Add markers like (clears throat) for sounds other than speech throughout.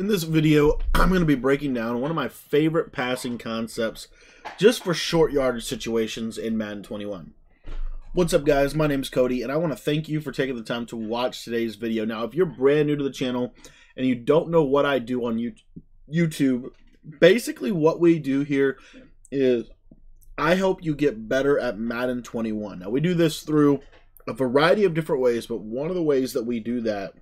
In this video, (clears throat) I'm going to be breaking down one of my favorite passing concepts just for short yardage situations in Madden 21. What's up guys, my name is Cody and I want to thank you for taking the time to watch today's video. Now if you're brand new to the channel and you don't know what I do on YouTube, basically what we do here is I help you get better at Madden 21. Now we do this through a variety of different ways, but one of the ways that we do that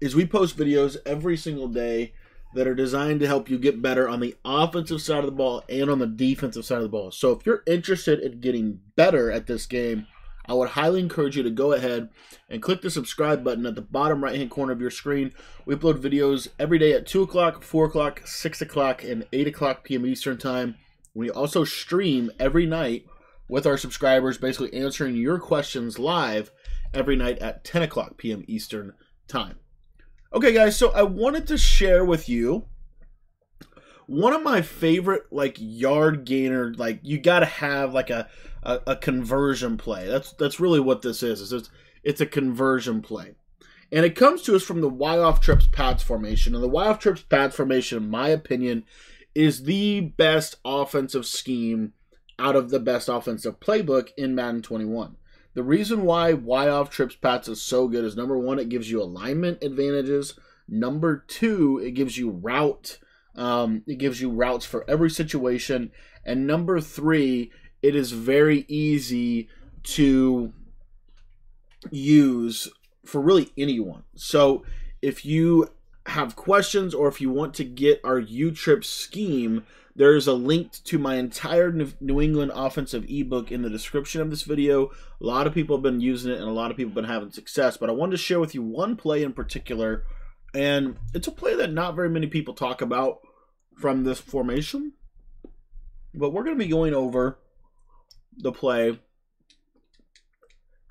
is we post videos every single day that are designed to help you get better on the offensive side of the ball and on the defensive side of the ball. So if you're interested in getting better at this game, I would highly encourage you to go ahead and click the subscribe button at the bottom right hand corner of your screen. We upload videos every day at 2 o'clock, 4 o'clock, 6 o'clock, and 8 o'clock p.m. Eastern Time. We also stream every night with our subscribers, basically answering your questions live every night at 10 o'clock p.m. Eastern Time. Okay, guys, so I wanted to share with you one of my favorite like yard gainer like you got to have like a, a, a conversion play. That's that's really what this is, it's, it's a conversion play. And it comes to us from the y off trips Pats formation. And the y off trips Pats formation in my opinion is the best offensive scheme out of the best offensive playbook in madden 21 the reason why Y off trips Pats is so good is number one, it gives you alignment advantages. Number two, it gives you route. Um, it gives you routes for every situation. And number three, it is very easy to use for really anyone. So if you have questions or if you want to get our U trip scheme, there's a link to my entire New England offensive ebook in the description of this video. A lot of people have been using it and a lot of people have been having success, but I wanted to share with you one play in particular, and it's a play that not very many people talk about from this formation. But we're going to be going over the play,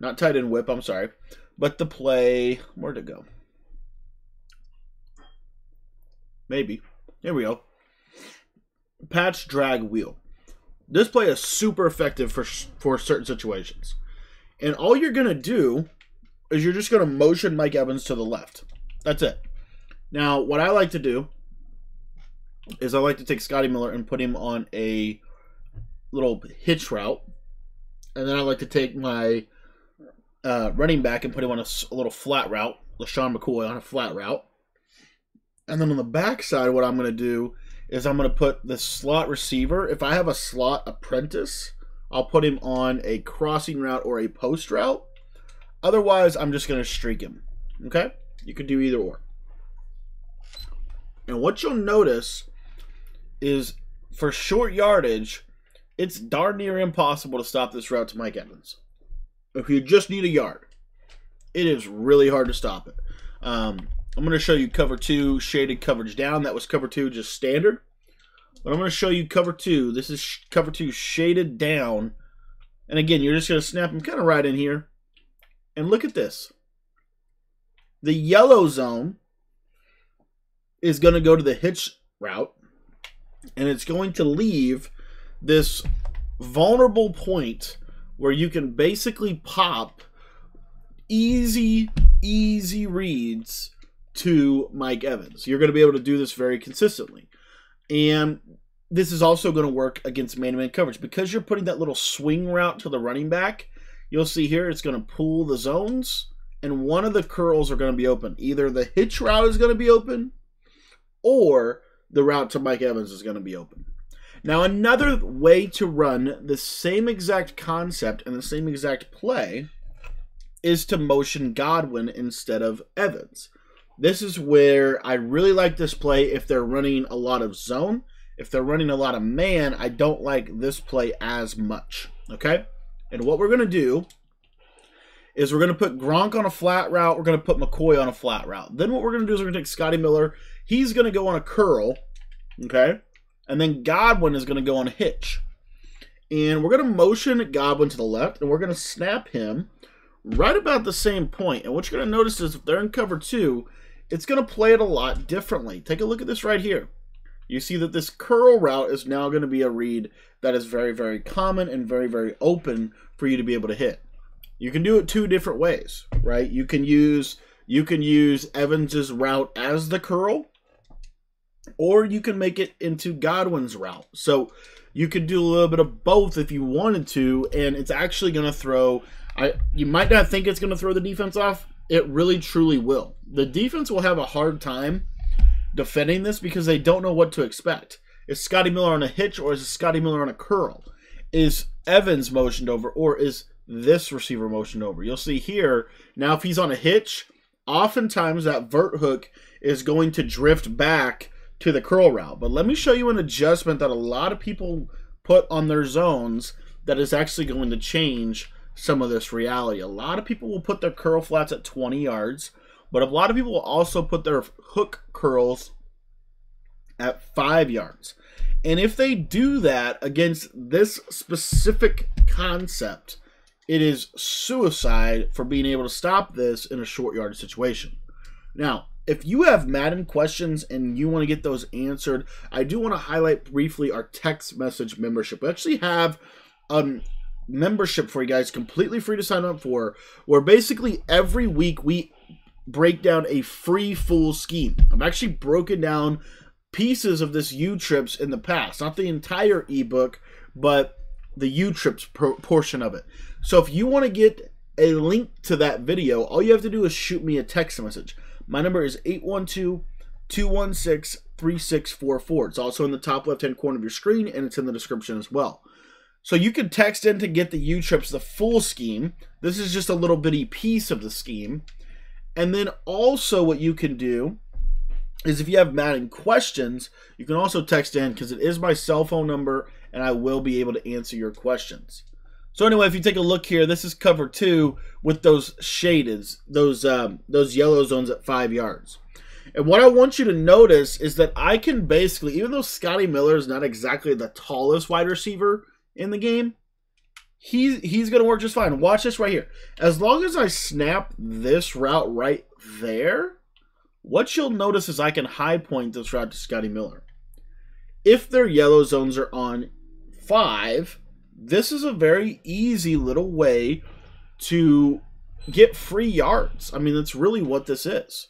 not tight end whip, I'm sorry, but the play, where'd it go? Maybe. Here we go patch drag wheel. This play is super effective for for certain situations. And all you're going to do is you're just going to motion Mike Evans to the left. That's it. Now, what I like to do is I like to take Scotty Miller and put him on a little hitch route. And then I like to take my uh, running back and put him on a, a little flat route, LeSean McCoy on a flat route. And then on the backside, what I'm going to do is I'm going to put the slot receiver. If I have a slot apprentice, I'll put him on a crossing route or a post route. Otherwise, I'm just going to streak him. Okay? You could do either or. And what you'll notice is for short yardage, it's darn near impossible to stop this route to Mike Evans. If you just need a yard, it is really hard to stop it. Um, I'm going to show you cover two shaded coverage down. That was cover two just standard. But I'm going to show you cover two. This is cover two shaded down. And again, you're just going to snap them kind of right in here. And look at this. The yellow zone is going to go to the hitch route. And it's going to leave this vulnerable point where you can basically pop easy, easy reads to Mike Evans. You're going to be able to do this very consistently. And this is also going to work against man-to-man coverage. Because you're putting that little swing route to the running back, you'll see here it's going to pull the zones, and one of the curls are going to be open. Either the hitch route is going to be open, or the route to Mike Evans is going to be open. Now, another way to run the same exact concept and the same exact play is to motion Godwin instead of Evans. This is where I really like this play if they're running a lot of zone. If they're running a lot of man, I don't like this play as much. Okay? And what we're going to do is we're going to put Gronk on a flat route. We're going to put McCoy on a flat route. Then what we're going to do is we're going to take Scotty Miller. He's going to go on a curl. Okay? And then Godwin is going to go on a hitch. And we're going to motion Godwin to the left, and we're going to snap him right about the same point. And what you're going to notice is if they're in cover two, it's going to play it a lot differently. Take a look at this right here. You see that this curl route is now going to be a read that is very, very common and very, very open for you to be able to hit. You can do it two different ways, right? You can use You can use Evans's route as the curl, or you can make it into Godwin's route. So you could do a little bit of both if you wanted to, and it's actually going to throw. I you might not think it's going to throw the defense off. It really truly will. The defense will have a hard time defending this because they don't know what to expect. Is Scotty Miller on a hitch or is Scotty Miller on a curl? Is Evans motioned over or is this receiver motioned over? You'll see here now if he's on a hitch, oftentimes that vert hook is going to drift back to the curl route. But let me show you an adjustment that a lot of people put on their zones that is actually going to change some of this reality. A lot of people will put their curl flats at 20 yards, but a lot of people will also put their hook curls at 5 yards. And if they do that against this specific concept, it is suicide for being able to stop this in a short yard situation. Now, if you have Madden questions and you want to get those answered, I do want to highlight briefly our text message membership. We actually have um membership for you guys completely free to sign up for where basically every week we break down a free full scheme. I've actually broken down pieces of this U trips in the past, not the entire ebook, but the U trips portion of it. So if you want to get a link to that video, all you have to do is shoot me a text message. My number is 812 216 3644. It's also in the top left hand corner of your screen and it's in the description as well. So you can text in to get the U trips, the full scheme. This is just a little bitty piece of the scheme. And then also, what you can do is if you have Madden questions, you can also text in because it is my cell phone number and I will be able to answer your questions. So anyway, if you take a look here, this is cover two with those shaded, those um, those yellow zones at five yards. And what I want you to notice is that I can basically, even though Scotty Miller is not exactly the tallest wide receiver in the game, he's he's gonna work just fine. Watch this right here. As long as I snap this route right there, what you'll notice is I can high point this route to Scotty Miller. If their yellow zones are on five, this is a very easy little way to get free yards. I mean, that's really what this is.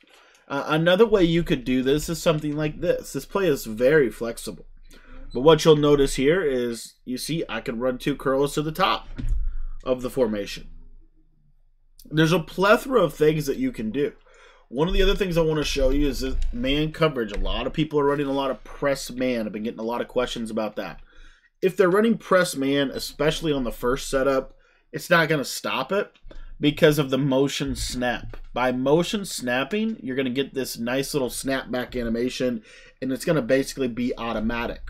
Uh, another way you could do this is something like this. This play is very flexible. But what you'll notice here is, you see, I can run two curls to the top of the formation. There's a plethora of things that you can do. One of the other things I want to show you is man coverage. A lot of people are running a lot of press man. I've been getting a lot of questions about that. If they're running press man, especially on the first setup, it's not going to stop it because of the motion snap. By motion snapping, you're going to get this nice little snapback animation, and it's going to basically be automatic.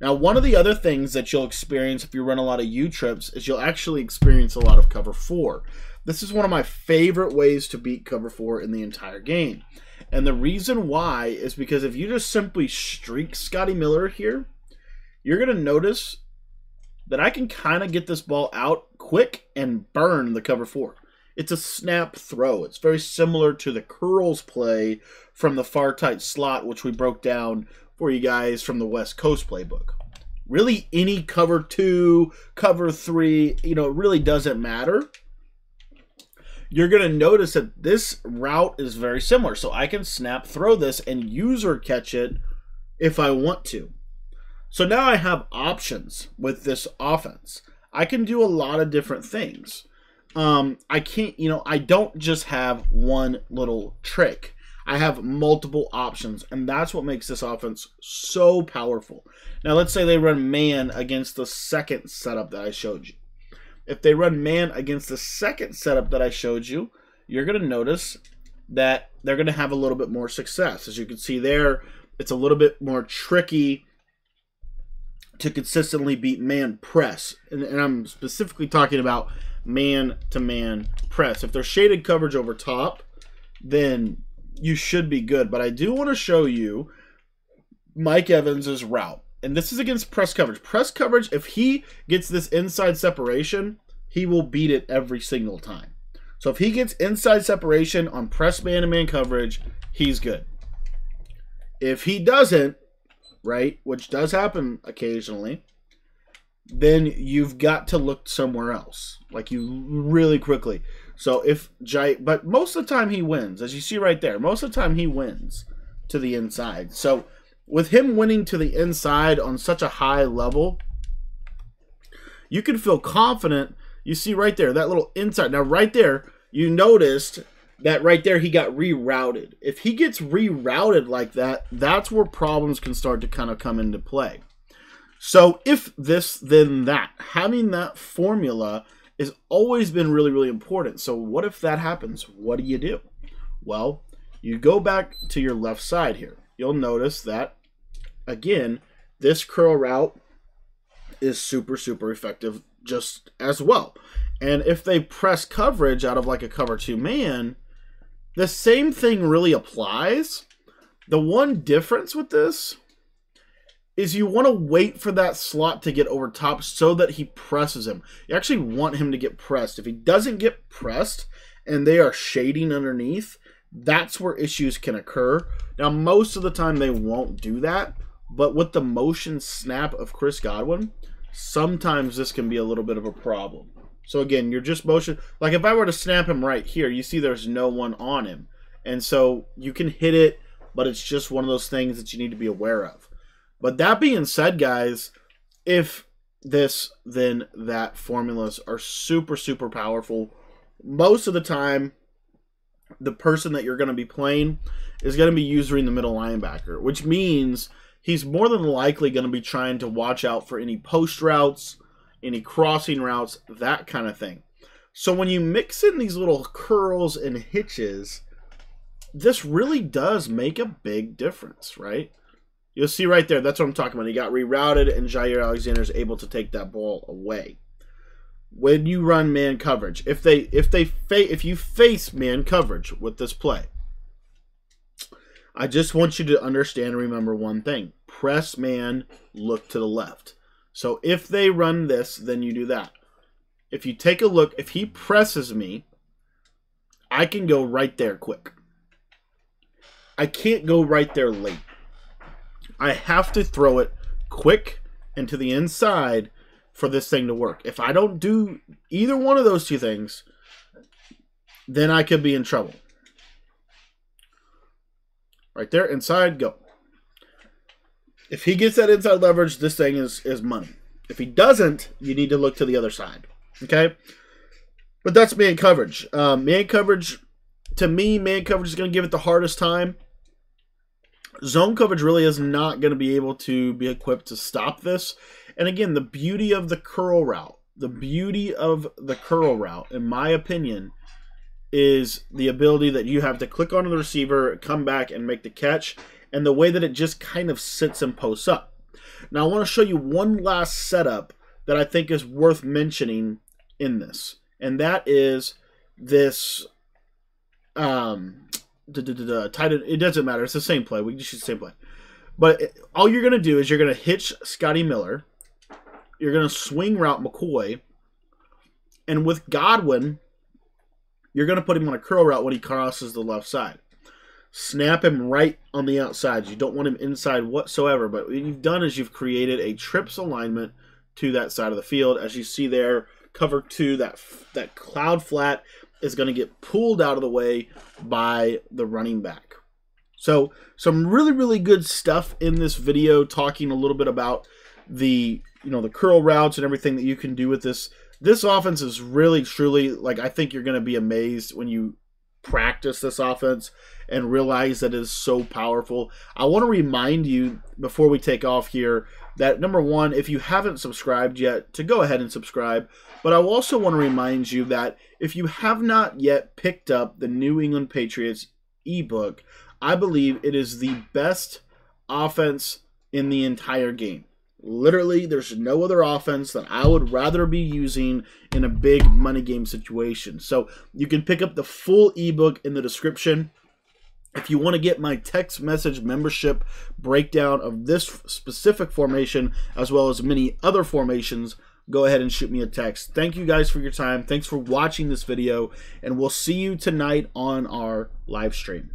Now, one of the other things that you'll experience if you run a lot of U trips is you'll actually experience a lot of cover four. This is one of my favorite ways to beat cover four in the entire game. And the reason why is because if you just simply streak Scotty Miller here, you're going to notice that I can kind of get this ball out quick and burn the cover four. It's a snap throw. It's very similar to the curls play from the far tight slot, which we broke down for you guys from the West Coast playbook. Really, any cover two, cover three, you know, it really doesn't matter you're going to notice that this route is very similar. So I can snap throw this and user catch it if I want to. So now I have options with this offense. I can do a lot of different things. Um, I can't, you know, I don't just have one little trick. I have multiple options, and that's what makes this offense so powerful. Now, let's say they run man against the second setup that I showed you. If they run man against the second setup that I showed you, you're going to notice that they're going to have a little bit more success. As you can see there, it's a little bit more tricky to consistently beat man press. And, and I'm specifically talking about man to man press. If there's shaded coverage over top, then you should be good. But I do want to show you Mike Evans's route and this is against press coverage. Press coverage, if he gets this inside separation, he will beat it every single time. So if he gets inside separation on press man to man coverage, he's good. If he doesn't, right, which does happen occasionally, then you've got to look somewhere else. Like you really quickly. So if Jaire, but most of the time he wins, as you see right there. Most of the time he wins to the inside. So with him winning to the inside on such a high level, you can feel confident. You see right there, that little inside. Now, right there, you noticed that right there he got rerouted. If he gets rerouted like that, that's where problems can start to kind of come into play. So, if this, then that. Having that formula has always been really, really important. So, what if that happens? What do you do? Well, you go back to your left side here. You'll notice that, again, this curl route is super, super effective just as well. And if they press coverage out of like a cover two man, the same thing really applies. The one difference with this is you want to wait for that slot to get over top so that he presses him. You actually want him to get pressed. If he doesn't get pressed and they are shading underneath, that's where issues can occur. Now, most of the time they won't do that, but with the motion snap of Chris Godwin, sometimes this can be a little bit of a problem. So again, you're just motion like if I were to snap him right here, you see there's no one on him. And so you can hit it, but it's just one of those things that you need to be aware of. But that being said, guys, if this then that formulas are super super powerful, most of the time the person that you're going to be playing is going to be using the middle linebacker, which means he's more than likely going to be trying to watch out for any post routes, any crossing routes, that kind of thing. So when you mix in these little curls and hitches, this really does make a big difference, right? You'll see right there, that's what I'm talking about. He got rerouted, and Jaire Alexander is able to take that ball away. When you run man coverage, if they if they fa- if you face man coverage with this play, I just want you to understand and remember one thing. Press man, look to the left. So if they run this, then you do that. If you take a look, if he presses me, I can go right there quick. I can't go right there late. I have to throw it quick and to the inside for this thing to work. If I don't do either one of those two things, then I could be in trouble. Right there, inside, go. If he gets that inside leverage, this thing is, is money. If he doesn't, you need to look to the other side. Okay? But that's man coverage. Um, man coverage, to me, man coverage is going to give it the hardest time. Zone coverage really is not going to be able to be equipped to stop this. And again, the beauty of the curl route, the beauty of the curl route, in my opinion, is the ability that you have to click onto the receiver, come back, and make the catch, and the way that it just kind of sits and posts up. Now, I want to show you one last setup that I think is worth mentioning in this, and that is this. Um, end, it doesn't matter. It's the same play. We just use the same play. But all you're going to do is you're going to hitch Scotty Miller. You're going to swing route McCoy. And with Godwin, you're going to put him on a curl route when he crosses the left side. Snap him right on the outside. You don't want him inside whatsoever. But what you've done is you've created a trips alignment to that side of the field. As you see there, cover two, that, that cloud flat is going to get pulled out of the way by the running back. So, some really, really good stuff in this video talking a little bit about the, you know, the curl routes and everything that you can do with this this offense is really truly like I think you're going to be amazed when you practice this offense and realize that it is so powerful. I want to remind you before we take off here that number one, if you haven't subscribed yet, to go ahead and subscribe. But I also want to remind you that if you have not yet picked up the New England Patriots ebook, I believe it is the best offense in the entire game. Literally, there's no other offense that I would rather be using in a big money game situation. So you can pick up the full ebook in the description. If you want to get my text message membership breakdown of this specific formation, as well as many other formations, go ahead and shoot me a text. Thank you guys for your time. Thanks for watching this video, and we'll see you tonight on our live stream.